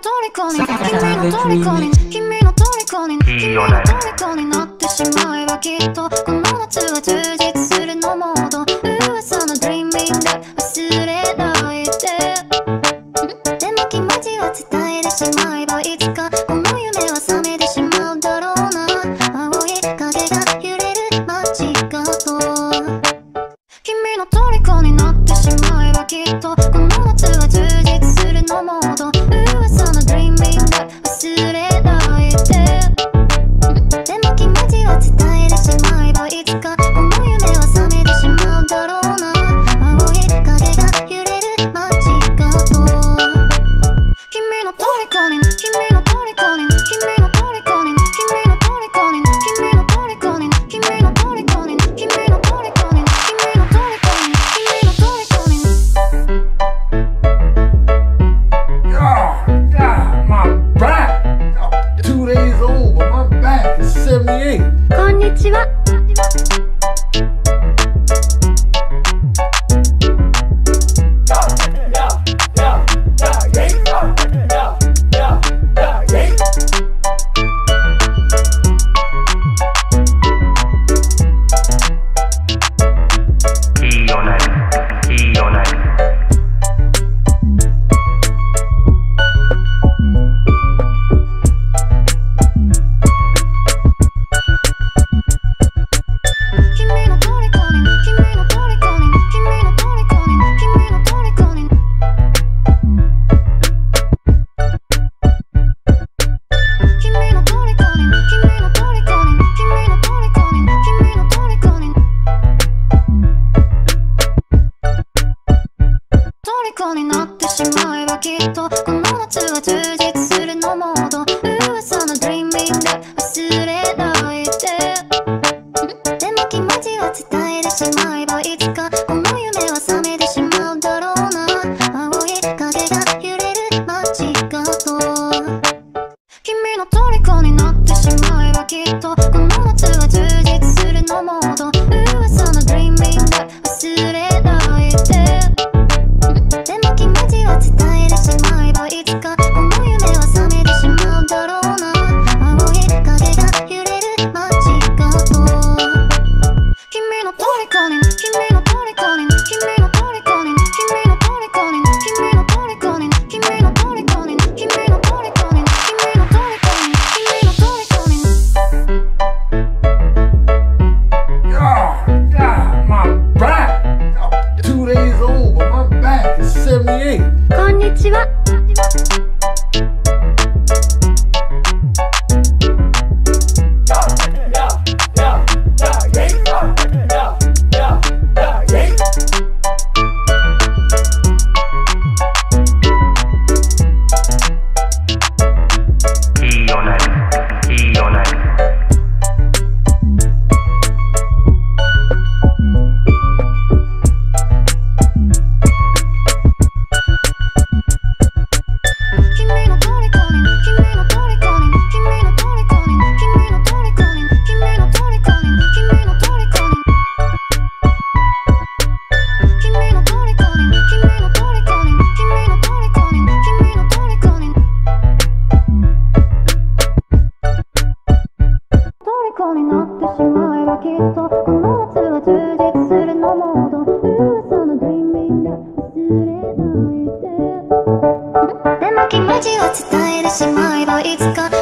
トリコに君の虜に君の虜に君の虜になってしまえばきっとこの夏は充実するのもと噂の Dreaming 忘れないで。でも気持ちを伝えてしまえばいつかこんにちは。虜になってしまえばきっとこの夏は充実いつこんにちは。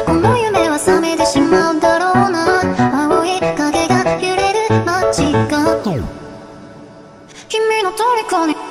この夢は覚めてしまうだろうな。青い影が揺れる街が。君の虜に